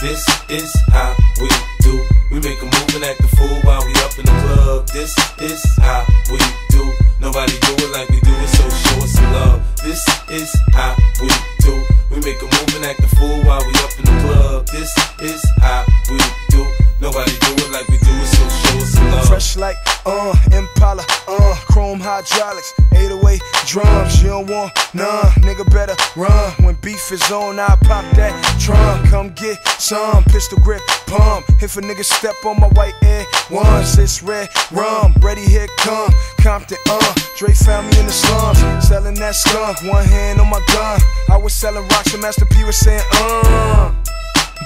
This is how we do. We make a move and act a fool while we up in the club. This is how we do. Nobody do it like we do it, so show us some love. This is how we do. We make a move and act a fool while we up in the club. This is how we do. Nobody do it like we do it, so show us some love. Fresh like uh, Impala, uh, chrome hydraulics, 808 drums. You don't want none, nigga better run Beef is on, I pop that trunk. Come get some pistol grip pump. If a nigga step on my white air once, it's red rum. Ready, here come Compton, uh. Dre found me in the slums, selling that skunk. One hand on my gun. I was selling rocks, and Master P was saying, uh.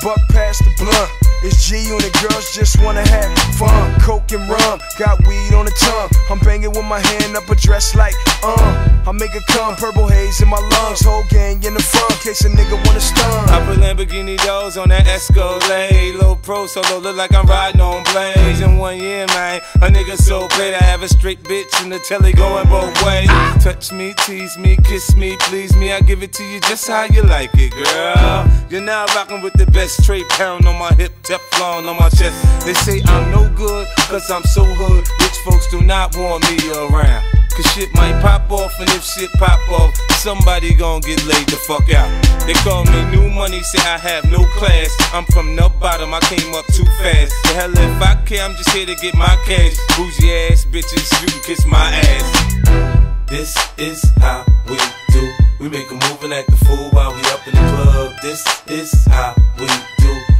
Buck past the blunt. It's G unit, girls just wanna have fun. Coke and rum, got weed on the tongue. I'm banging with my hand up a dress like, uh. I make it come, purple haze in my lungs. Whole gang in the front, case a nigga wanna stun. I put Lamborghini doors on that Escalade. Low pro solo, look like I'm riding on blades. In one year, man, a nigga so great. I have a straight bitch in the telly going both ways. Touch me, tease me, kiss me, please me. I give it to you just how you like it, girl. You're now rocking with the best straight pound on my hip, Teflon on my chest. They say I'm no good, cause I'm so hood. Rich folks do not want me around. Cause shit might pop off, and if shit pop off, somebody gon' get laid the fuck out. They call me new money, say I have no class. I'm from the bottom, I came up too fast. The hell if I care, I'm just here to get my cash. Bougie ass bitches, you can kiss my ass. This is how we do. We make a move and act a fool while we up in the club. This is how we do.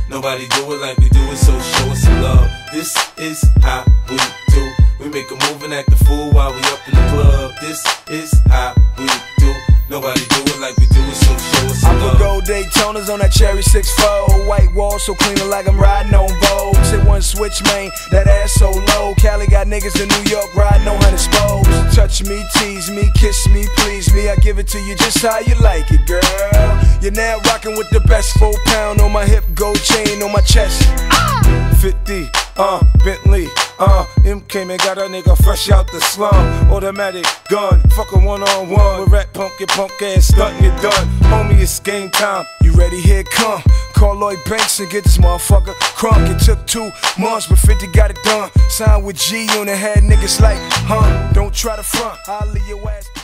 Nobody do it like we do it, so show us some love. This is how we do. We make a move and act a fool while we up in the club. This is Daytonas on that cherry 6-4 White wall so clean like I'm riding on Vogue. Hit one switch, man, that ass so low. Cali got niggas in New York riding on hundred spokes. Touch me, tease me, kiss me, please me. I give it to you just how you like it, girl. You're now rocking with the best Four pound on my hip, gold chain on my chest. Ah! 50, uh, Bentley, uh, Em came and got a nigga fresh out the slum. Automatic gun, fuck a one on one. With rat punk, your punk ass stuntin', you done. Homie, it's game time. You ready? Here come. Call Lloyd Banks and get this motherfucker crunk. It took two months, but 50 got it done. Signed with G Unit, had niggas like, huh? Don't try to front, I'll leave your ass.